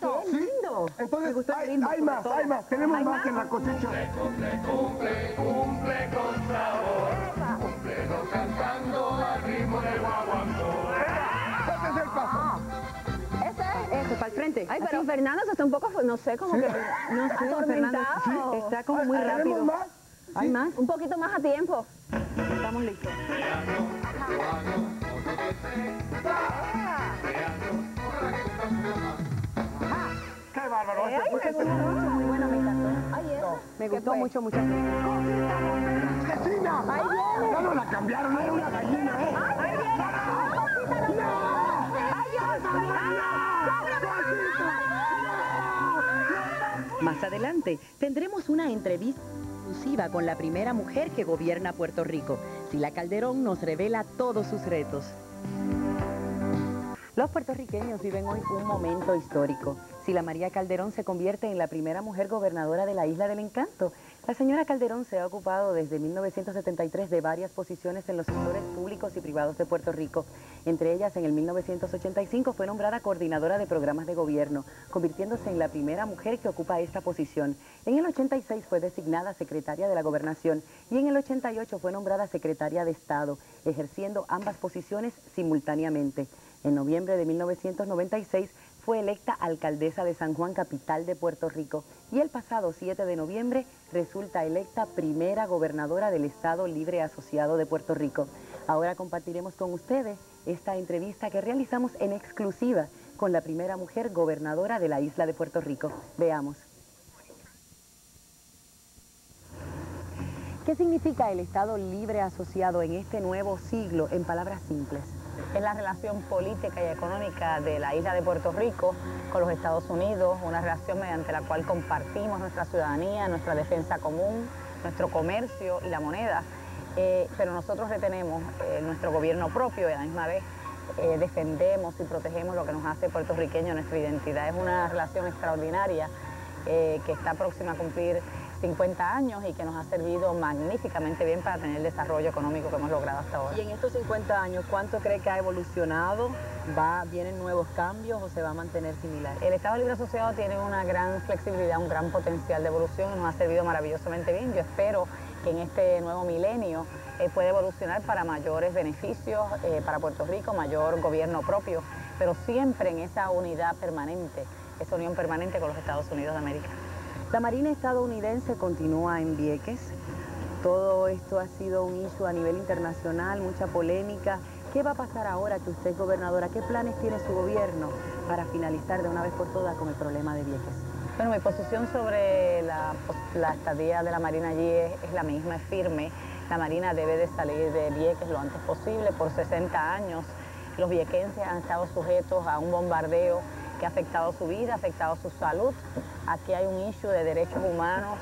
Encantó. ¿Sí? lindo. Entonces, Me gustó el hay, ritmo, hay más, todo. hay más. Tenemos ¿Hay más, más? en la cosecha. Ese es el paso. Eso, para el frente. Ay, pero Fernando se está un poco, no sé, como que No sé, don Fernando, atormentado. está como muy ¿Tenemos rápido. más? ¿Hay más? Un poquito más a tiempo. Estamos listos. Gustó mucho, muy buena, me encantó. Ay, eso. Me ¿Qué gustó fue? mucho, mucho. ¡Vecina! Ahí viene. Ya no la cambiaron, era una gallina, ¿eh? Ahí viene. Más adelante tendremos una entrevista exclusiva con la primera mujer que gobierna Puerto Rico. Sila Calderón nos revela todos sus retos. Los puertorriqueños viven hoy un momento histórico. Sila María Calderón se convierte en la primera mujer gobernadora de la Isla del Encanto. La señora Calderón se ha ocupado desde 1973 de varias posiciones en los sectores públicos y privados de Puerto Rico. Entre ellas, en el 1985 fue nombrada coordinadora de programas de gobierno, convirtiéndose en la primera mujer que ocupa esta posición. En el 86 fue designada secretaria de la gobernación y en el 88 fue nombrada secretaria de Estado, ejerciendo ambas posiciones simultáneamente. En noviembre de 1996 fue electa alcaldesa de San Juan, capital de Puerto Rico, y el pasado 7 de noviembre resulta electa primera gobernadora del Estado Libre Asociado de Puerto Rico. Ahora compartiremos con ustedes esta entrevista que realizamos en exclusiva con la primera mujer gobernadora de la isla de Puerto Rico. Veamos. ¿Qué significa el Estado Libre Asociado en este nuevo siglo en palabras simples? Es la relación política y económica de la isla de Puerto Rico con los Estados Unidos, una relación mediante la cual compartimos nuestra ciudadanía, nuestra defensa común, nuestro comercio y la moneda, eh, pero nosotros retenemos eh, nuestro gobierno propio y a la misma vez eh, defendemos y protegemos lo que nos hace puertorriqueño, nuestra identidad. Es una relación extraordinaria que está próxima a cumplir 50 años y que nos ha servido magníficamente bien para tener el desarrollo económico que hemos logrado hasta ahora. Y en estos 50 años, ¿cuánto cree que ha evolucionado? ¿Va, ¿Vienen nuevos cambios o se va a mantener similar? El Estado Libre Asociado tiene una gran flexibilidad, un gran potencial de evolución y nos ha servido maravillosamente bien. Yo espero que en este nuevo milenio eh, pueda evolucionar para mayores beneficios eh, para Puerto Rico, mayor gobierno propio, pero siempre en esa unidad permanente, esa unión permanente con los Estados Unidos de América. La Marina estadounidense continúa en Vieques. Todo esto ha sido un issue a nivel internacional, mucha polémica. ¿Qué va a pasar ahora que usted es gobernadora? ¿Qué planes tiene su gobierno para finalizar de una vez por todas con el problema de Vieques? Bueno, mi posición sobre la, estadía de la Marina allí es, es, la misma, es firme. La Marina debe de salir de Vieques lo antes posible. Por 60 años los viequenses han estado sujetos a un bombardeo ha afectado su vida, ha afectado su salud. Aquí hay un issue de derechos humanos,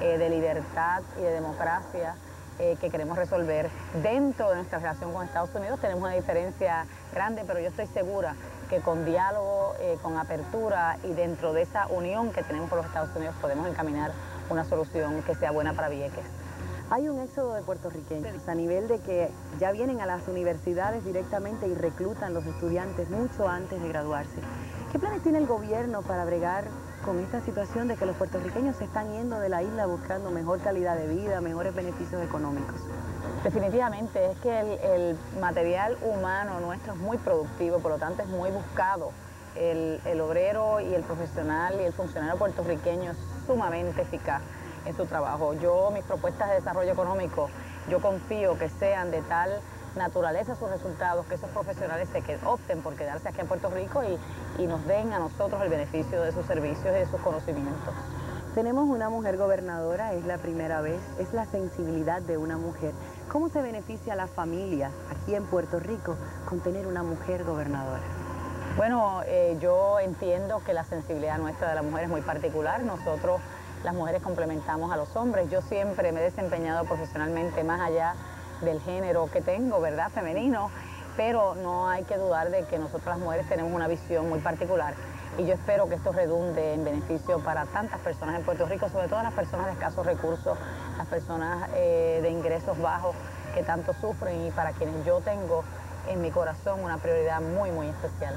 eh, de libertad y de democracia eh, que queremos resolver. Dentro de nuestra relación con Estados Unidos tenemos una diferencia grande, pero yo estoy segura que con diálogo, eh, con apertura y dentro de esa unión que tenemos con los Estados Unidos podemos encaminar una solución que sea buena para Vieques. Hay un éxodo de puertorriqueños a nivel de que ya vienen a las universidades directamente y reclutan los estudiantes mucho antes de graduarse. ¿Qué planes tiene el gobierno para bregar con esta situación de que los puertorriqueños se están yendo de la isla buscando mejor calidad de vida, mejores beneficios económicos? Definitivamente, es que el, material humano nuestro es muy productivo, por lo tanto es muy buscado. El, el obrero y el profesional y el funcionario puertorriqueño es sumamente eficaz en su trabajo. Yo, mis propuestas de desarrollo económico, yo confío que sean de tal naturaleza sus resultados, que esos profesionales se que opten por quedarse aquí en Puerto Rico y, nos den a nosotros el beneficio de sus servicios y de sus conocimientos. Tenemos una mujer gobernadora, es la primera vez, es la sensibilidad de una mujer. ¿Cómo se beneficia a la familia aquí en Puerto Rico con tener una mujer gobernadora? Bueno, eh, yo entiendo que la sensibilidad nuestra de la mujer es muy particular. Nosotros, las mujeres, complementamos a los hombres. Yo siempre me he desempeñado profesionalmente más allá del género que tengo, ¿verdad? Femenino, pero no hay que dudar de que nosotros las mujeres tenemos una visión muy particular y yo espero que esto redunde en beneficio para tantas personas en Puerto Rico, sobre todo las personas de escasos recursos, las personas eh, de ingresos bajos que tanto sufren y para quienes yo tengo en mi corazón una prioridad muy, muy especial.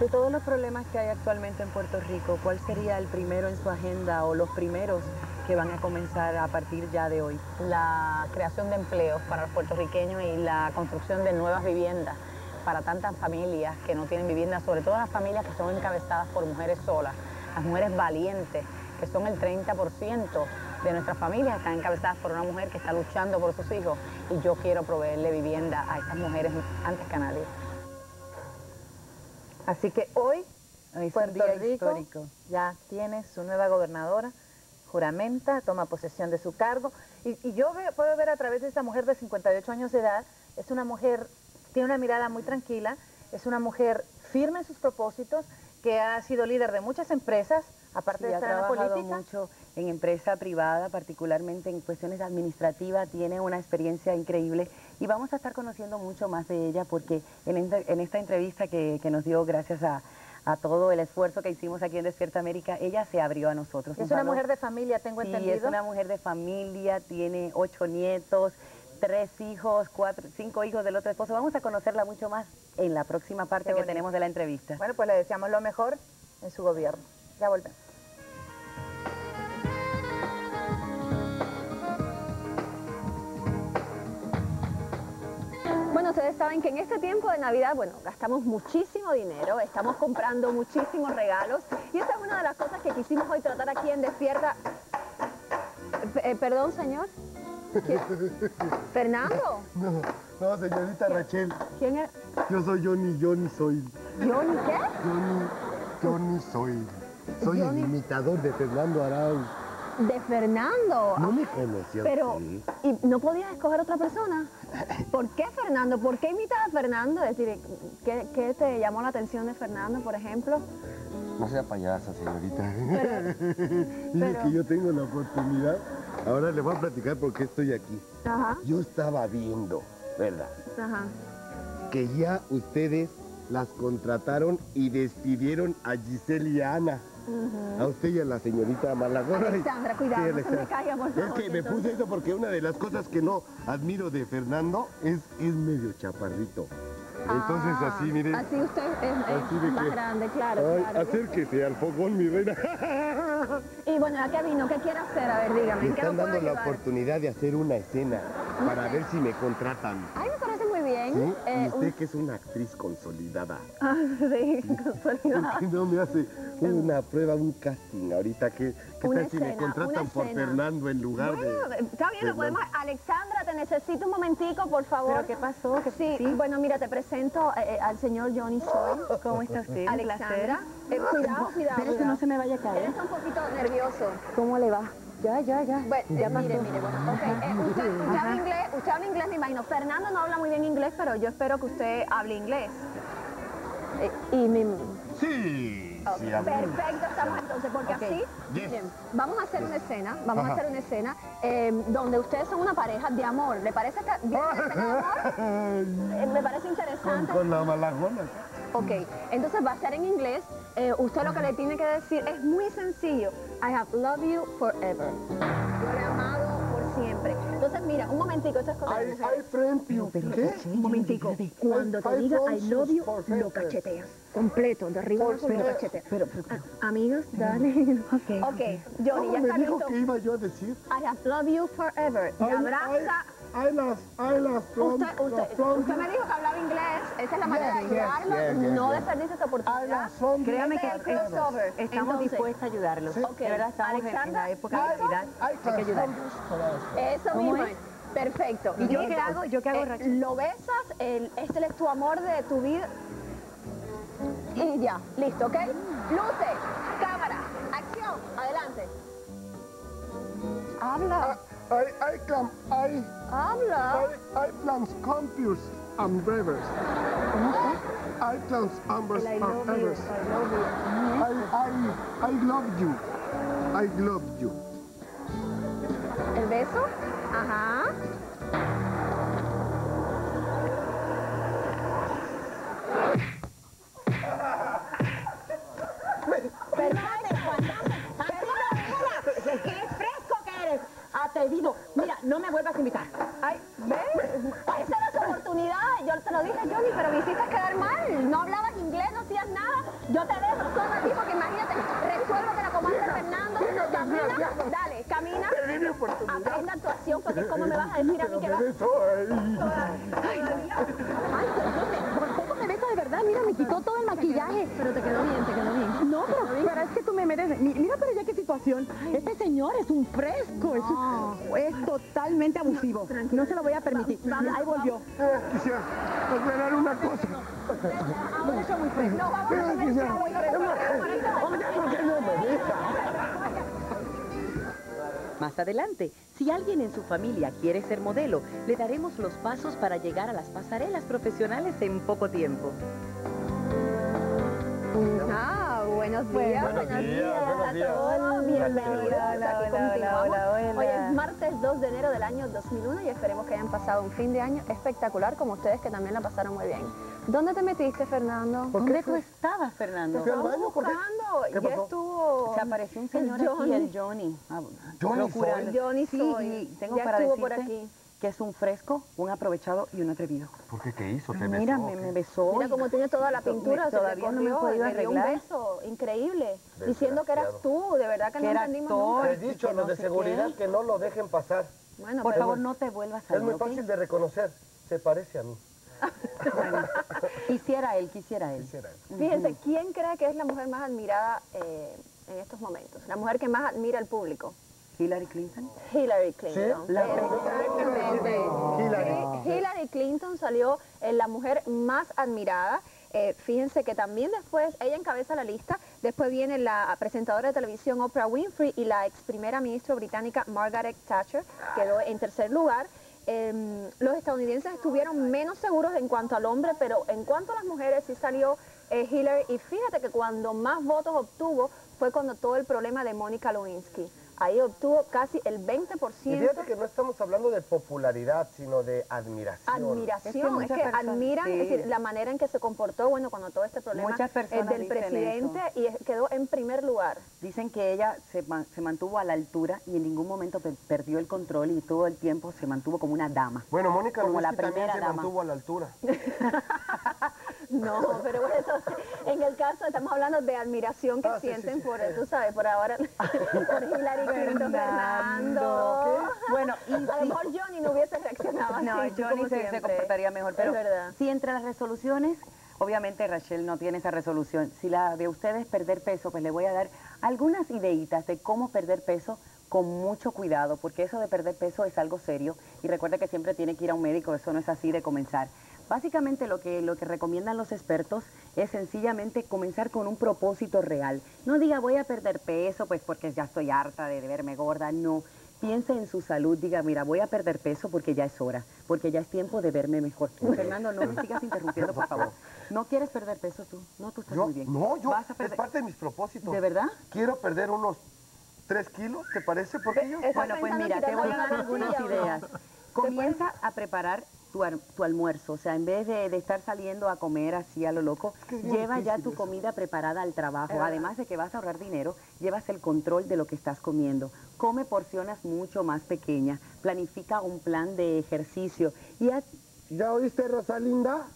De todos los problemas que hay actualmente en Puerto Rico, ¿cuál sería el primero en su agenda o los primeros que van a comenzar a partir ya de hoy? La creación de empleos para los puertorriqueños y la construcción de nuevas viviendas para tantas familias que no tienen vivienda, sobre todo las familias que son encabezadas por mujeres solas, las mujeres valientes, que son el 30% de nuestras familias, están encabezadas por una mujer que está luchando por sus hijos y yo quiero proveerle vivienda a estas mujeres antes que a nadie. Así que hoy, Puerto Rico ya tiene su nueva gobernadora, juramenta, toma posesión de su cargo. Y, yo puedo ver a través de esta mujer de 58 años de edad, es una mujer, tiene una mirada muy tranquila, es una mujer firme en sus propósitos, que ha sido líder de muchas empresas, aparte de estar en la política. mucho en empresa privada, particularmente en cuestiones administrativas, tiene una experiencia increíble y vamos a estar conociendo mucho más de ella porque en, en esta entrevista que, que nos dio gracias a, a todo el esfuerzo que hicimos aquí en Despierta América, ella se abrió a nosotros. Es una habló- mujer de familia, tengo Sí, entendido. es una mujer de familia, tiene ocho nietos, tres hijos, cuatro, cinco hijos del otro esposo. Vamos a conocerla mucho más en la próxima parte que tenemos de la entrevista. Bueno, pues le deseamos lo mejor en su gobierno. Ya volvemos. Ustedes saben que en este tiempo de Navidad, bueno, gastamos muchísimo dinero, estamos comprando muchísimos regalos y esta es una de las cosas que quisimos hoy tratar aquí en Despierta. Eh, eh, perdón, señor. ¿Quién? ¿Fernando? No, no, señorita Rachel. ¿Quién es? Yo soy Johnny, Johnny soy. ¿Johnny qué? Johnny, Johnny soy. Soy Johnny. el imitador de Fernando Arau. De Fernando. No me conoció. Pero, sí. ¿y no podías escoger otra persona? ¿Por qué Fernando? ¿Por qué imitas a Fernando? Es decir, ¿qué, qué te llamó la atención de Fernando, por ejemplo? No sea payasa, señorita. Pero- que yo tengo la oportunidad. Ahora le voy a platicar por qué estoy aquí. Ajá, Yo estaba viendo, ¿verdad? ajá. Que ya ustedes las contrataron y despidieron a Giselle y a Ana. A usted y a la señorita Malagona. Alexandra, cuidado, no se me Alexandra. caiga, por Es favor, que me entonces. puse eso porque una de las cosas que no admiro de Fernando es, es medio chaparrito. Entonces Ah, así, mire. Así usted es, es Así más que- grande, claro, Ay, claro. acérquese al fogón, mi reina. Y bueno, ¿a qué vino? ¿Qué quiere hacer? A ver, dígame, Me ¿en qué están puedo dando la ayudar? oportunidad de hacer una escena para ver si me contratan. Ay, me Eh, y usted un- que es una actriz consolidada. Ah, sí, ¿Por consolidada. qué no me hace una prueba, un casting ahorita? ¿Qué, qué tal si me contratan por. Fernando en lugar Bueno, de... está bien, lo podemos... Alexandra, te necesito un momentico, por favor. ¿Pero qué pasó? ¿Qué- sí, sí? bueno, mira, te presento eh, al señor Johnny Soy. ¿Cómo está usted? Alexandra. Eh, cuidado, cuidado. Espérese, cuidado. no se me vaya a caer. Él está un poquito nervioso. ¿Cómo le va? Ya, ya, ya. Bueno, mire, mire, bueno, ok. eh, usted, usted habla inglés, usted habla inglés, me imagino. Fernando no habla muy bien inglés, pero yo espero que usted hable inglés. Eh, y mi... Sí. Perfecto, estamos entonces, porque así, Yes. vamos a hacer una escena, vamos Ajá. a hacer una escena eh, donde ustedes son una pareja de amor. ¿Le parece que de amor? Eh, me parece Con, interesante. con la malagona. Ok, entonces va a ser en inglés. Eh, usted lo que le tiene que decir es muy sencillo. I have loved you forever. Yo le he amado por siempre. Entonces, mira, un momentico, esto es cosa I. I friend you. ¿Qué? Un momentico. Cuando te I diga I love you, lo cacheteas. Completo, de arriba abajo lo cacheteas. Pero, pero, Ah, Amigos, dale. Ok. Ok, Johnny, ¿Cómo ya me está dijo listo. que iba yo a decir? I have loved you forever. Y I- abraza. I, I from, Usted, usted, from usted me dijo que hablaba inglés. Esa es la manera de Yes, ayudarlo. yes, yes, no yes. desperdicie I oportunidad. Créame que el crossover. estamos Entonces, dispuestos a ayudarlos. Ok, De verdad, estamos en- la época de. Navidad. Hay que ayudar. Eso ¿Cómo mismo. es? Perfecto. ¿Y yo qué hago? ¿Yo qué hago, Eh, Rachel? lo besas, el, este es tu amor de tu vida. Y ya, listo, ¿ok? Luces, cámara, acción, adelante. Habla, I, I come, I, habla. I, I plans computers and drivers. I plans ambers and love you. I you. Mm-hmm. I, I, I love you. I love you. ¿El beso? Ajá. Atrevido. Mira, no me vuelvas a invitar. Ay, ¿ves? Esa era tu oportunidad. Yo te lo dije, Johnny, pero me hiciste quedar mal. No hablabas inglés, no hacías nada. Yo te dejo solo aquí porque imagínate, resuelvo que la comanda Fernando. Camina, dale, camina. Perdí mi oportunidad. Aprenda actuación porque cómo me vas a decir a mí que vas... Ay. Ay, mío, por poco me beso de verdad. Mira, me quitó todo el maquillaje. Pero te quedó bien. No, pero, pero es que tú me mereces. Mi- Mira, Este señor es un fresco, es, un- es totalmente abusivo. No se lo voy a permitir. Ahí volvió. Eh, Quisiera aclarar una cosa. Ahora soy muy fresco. No, vamos a. Más adelante, si alguien en su familia quiere ser modelo, le daremos los pasos para llegar a las pasarelas profesionales en poco tiempo. Ah, bueno. Buenos días, Buenos buenos días, días buenos a días. todos. Bienvenidos. Aquí continuamos. hola, hola. Hoy es martes 2 de enero del año 2001 y esperemos que hayan pasado un fin de año espectacular como ustedes que también la pasaron muy bien. ¿Dónde te metiste, Fernando? ¿Dónde tú estabas, Fernando? ¿Por qué? Buscando. ¿Qué Ya estuvo Se apareció un el señor aquí, Johnny. el Johnny. ah, Johnny. Soy. Johnny sí, Soy. y tengo Ya para estuvo decirte por aquí. Que es un fresco, un aprovechado y un atrevido. ¿Por qué? ¿Qué hizo? ¿Te besó? Mira, o me, me besó. Mira cómo tiene toda la pintura, todavía no me he podido dio un beso, increíble, diciendo que eras tú, de verdad que Que no entendimos nunca. Te he dicho a los no de seguridad qué. que no lo dejen pasar. Bueno, Por pero favor, no te vuelvas a Es muy fácil de reconocer. Se parece a mí. Quisiera él, quisiera él. Quisiera él. fíjense, ¿quién cree que es la mujer más admirada eh, en estos momentos? La mujer que más admira al público. Hillary Clinton. Hillary Clinton. La- Exactamente. Hillary. Clinton salió en la mujer más admirada. Eh, fíjense que también después, ella encabeza la lista, después viene la presentadora de televisión Oprah Winfrey y la ex primera ministra británica Margaret Thatcher, quedó en tercer lugar. Em, los estadounidenses estuvieron menos seguros en cuanto al hombre, pero en cuanto a las mujeres sí salió eh, Hillary y fíjate que cuando más votos obtuvo fue cuando todo el problema de Mónica Lewinsky. Ahí obtuvo casi el 20%. Y fíjate que no estamos hablando de popularidad, sino de admiración. Admiración, Es que es muchas que, personas- admiran sí. es decir, la manera en que se comportó, bueno, cuando todo este problema Muchas personas del dicen presidente y quedó en primer lugar. Dicen que ella se, ma- se mantuvo a la altura y en ningún momento pe- perdió el control y todo el tiempo se mantuvo como una dama. Bueno, Mónica Como la Lewinsky también primera se dama. mantuvo a la altura. No, pero bueno, en el caso estamos hablando de admiración que Ah, sí, sí, sienten sí. por, tú sabes, por ahora, por Hillary Clinton, Fernando. Bueno, y a lo sí. mejor Johnny no hubiese reaccionado No, así, Johnny como se, comportaría mejor, pero es si entre las resoluciones, obviamente Rachel no tiene esa resolución, si la de ustedes perder peso, pues le voy a dar algunas ideitas de cómo perder peso con mucho cuidado, porque eso de perder peso es algo serio y recuerda que siempre tiene que ir a un médico, eso no es así de comenzar. Básicamente lo que, lo que recomiendan los expertos es sencillamente comenzar con un propósito real. No diga voy a perder peso, pues porque ya estoy harta de verme gorda, no. Piense en su salud, diga, mira, voy a perder peso porque ya es hora, porque ya es tiempo de verme mejor. Fernando, no me sigas interrumpiendo, por favor. ¿No quieres perder peso tú? No, tú estás Yo, muy bien. no, yo, Vas a es perder- parte de mis propósitos. ¿De verdad? Quiero perder unos 3 kilos, ¿te parece? Porque yo... ¿Estás Bueno, pues mira, te voy a dar algunas ideas. Comienza a preparar tu, ar- tu almuerzo, o sea, en vez de, de estar saliendo a comer así a lo loco, que es bien lleva ya tu eso. comida preparada al trabajo. Además de que vas a ahorrar dinero, llevas el control de lo que estás comiendo. Come porciones mucho más pequeñas, planifica un plan de ejercicio y haz- ¿Ya oíste, Rosalinda?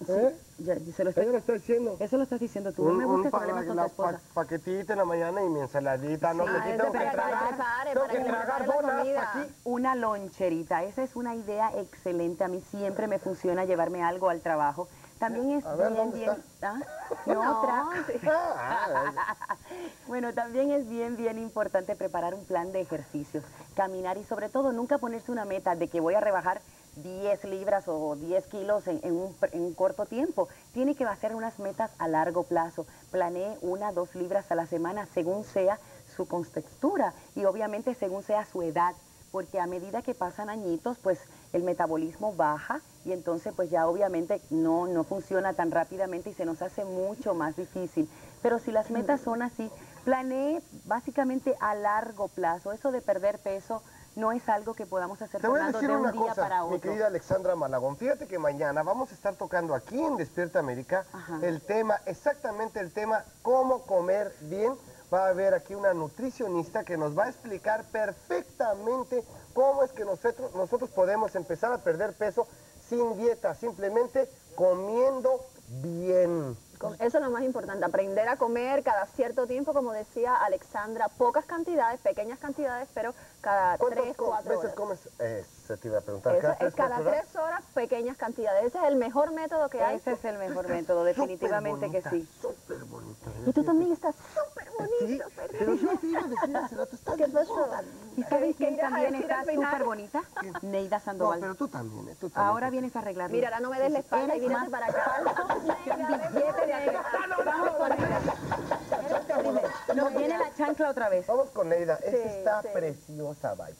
¿Eh? ya- ya se lo estoy- Ella lo está diciendo. eso lo estás diciendo tú. No Un, me un busques problemas con tu esposa. pa- paquetito en la mañana y mi ensaladita. No, Sí, que tengo que tragar. tengo que donas aquí. Una loncherita, esa es una idea excelente. A mí siempre me funciona llevarme algo al trabajo. También es ver, bien, ¿dónde bien. ¿Ah? No, No, tra- bueno, también es bien, bien importante preparar un plan de ejercicio, caminar y sobre todo nunca ponerse una meta de que voy a rebajar 10 libras o 10 kilos en, en un, en un corto tiempo. Tiene que hacer unas metas a largo plazo. Planee una, dos libras a la semana según sea su contextura y obviamente según sea su edad porque a medida que pasan añitos, pues el metabolismo baja y entonces pues ya obviamente no, no funciona tan rápidamente y se nos hace mucho más difícil. Pero si las metas son así, planee básicamente a largo plazo. Eso de perder peso no es algo que podamos hacer Te voy a decir de un una día cosa, para mi otro. querida Alexandra Malagón. Fíjate que mañana vamos a estar tocando aquí en Despierta América Ajá. el tema, exactamente el tema, cómo comer bien. Va a haber aquí una nutricionista que nos va a explicar perfectamente cómo es que nosotros, nosotros podemos empezar a perder peso sin dieta, simplemente comiendo bien. Eso es lo más importante, aprender a comer cada cierto tiempo, como decía Alexandra, pocas cantidades, pequeñas cantidades, pero cada ¿Cuántas tres, cuatro veces horas. comes? Eso te iba a preguntar. Eso ¿Cada es cada tres horas, pequeñas cantidades. Ese es el mejor método que hay. Ese es el mejor método, definitivamente que sí. Súper bonita. Y tú también estás súper Sí, bonito, pero yo te iba a decir hace rato, estás ¿Qué pasó? ¿Y sabes ¿Qué quién también está súper bonita? Neida No, Sandoval. pero tú también, eh, tú también. Ahora vienes a arreglar. Mira, ahora no me des la espalda y más para acá. Vamos con Neida. Nos viene la chancla otra vez. Vamos con Neida. Esa Sí, está preciosa, vaya.